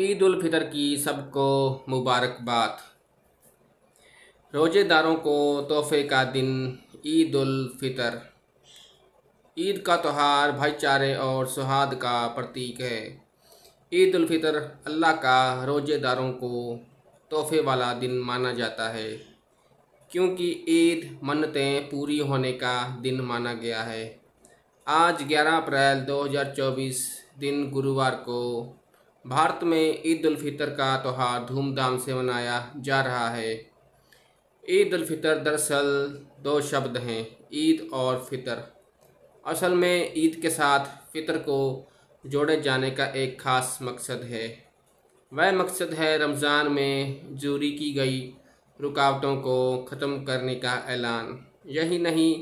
ईद उल फितर की सबको मुबारकबाद। रोज़ेदारों को तोहफे का दिन, ईद उल फितर। ईद का त्यौहार भाईचारे और सुहाद का प्रतीक है। ईद उल फितर अल्लाह का रोज़ेदारों को तोहफे वाला दिन माना जाता है, क्योंकि ईद मन्नतें पूरी होने का दिन माना गया है। आज 11 अप्रैल 2024 दिन गुरुवार को भारत में ईद उल फितर का त्यौहार धूमधाम से मनाया जा रहा है। ईद उल फितर दरअसल दो शब्द हैं, ईद और फितर। असल में ईद के साथ फितर को जोड़े जाने का एक ख़ास मकसद है। वह मकसद है रमज़ान में जूरी की गई रुकावटों को ख़त्म करने का ऐलान। यही नहीं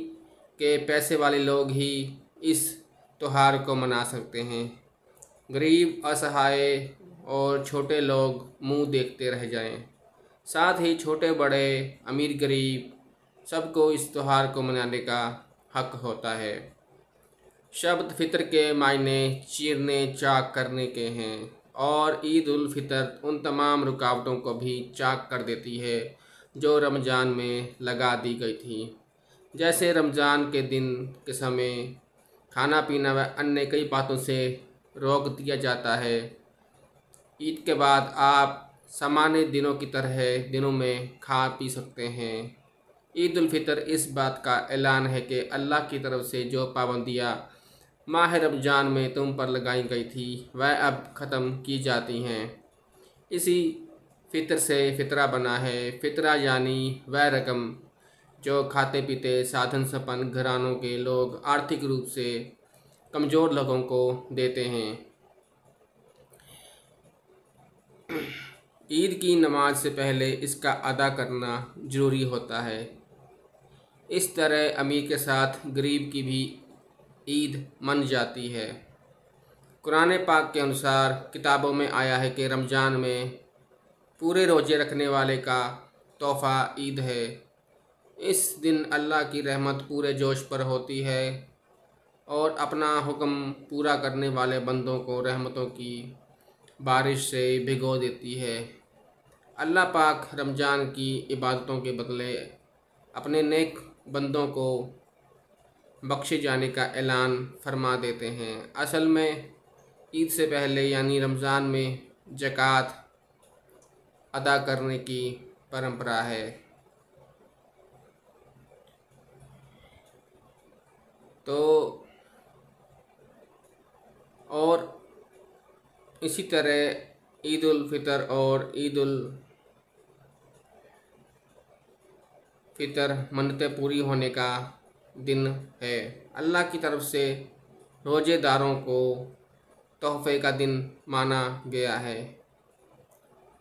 कि पैसे वाले लोग ही इस त्यौहार को मना सकते हैं। गरीब, असहाय और छोटे लोग मुँह देखते रह जाएँ। साथ ही छोटे, बड़े, अमीर, गरीब, सबको इस त्यौहार को मनाने का हक होता है शब्द फितर के मायने चीरने, चाक करने के हैं और ईद उल फितर उन तमाम रुकावटों को भी चाक कर देती है जो रमज़ान में लगा दी गई थी जैसे रमज़ान के दिन के समय खाना पीना व अन्य कई बातों से रोक दिया जाता है। ईद के बाद आप सामान्य दिनों की तरह दिनों में खा पी सकते हैं। ईद फितर इस बात का ऐलान है कि अल्लाह की तरफ़ से जो पाबंदियाँ माह रमज़ान में तुम पर लगाई गई थी, वह अब ख़त्म की जाती हैं। इसी फ़ितर से फ़ितरा बना है। फ़ितरा यानी वह रकम जो खाते पीते साधन संपन्न घरानों के लोग आर्थिक रूप से कमज़ोर लोगों को देते हैं। ईद की नमाज़ से पहले इसका अदा करना ज़रूरी होता है। इस तरह अमीर के साथ गरीब की भी ईद मन जाती है। कुरान पाक के अनुसार किताबों में आया है कि रमज़ान में पूरे रोज़े रखने वाले का तोहफ़ा ईद है। इस दिन अल्लाह की रहमत पूरे जोश पर होती है। और अपना हुक्म पूरा करने वाले बंदों को, रहमतों की बारिश से भिगो देती है। अल्लाह पाक रमज़ान की इबादतों के बदले अपने नेक बंदों को बख्शे जाने का ऐलान फरमा देते हैं। असल में ईद से पहले यानी रमज़ान में जक़ात अदा करने की परंपरा है। तो और इसी तरह ईद उल फितर और ईद उल फितर मन्नतें पूरी होने का दिन है। अल्लाह की तरफ़ से रोज़ेदारों को तोहफ़े का दिन माना गया है।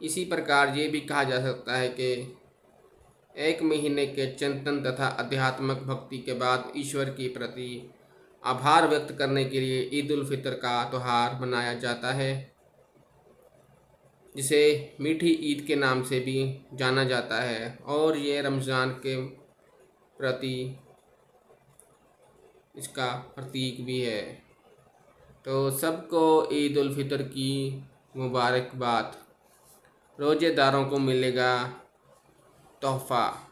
इसी प्रकार ये भी कहा जा सकता है कि एक महीने के चिंतन तथा अध्यात्मक भक्ति के बाद ईश्वर के प्रति आभार व्यक्त करने के लिए ईद उल फितर का त्यौहार मनाया जाता है, जिसे मीठी ईद के नाम से भी जाना जाता है और ये रमज़ान के प्रति इसका प्रतीक भी है। तो सबको ईद उल फितर की मुबारकबाद। रोज़ेदारों को मिलेगा तोहफ़ा।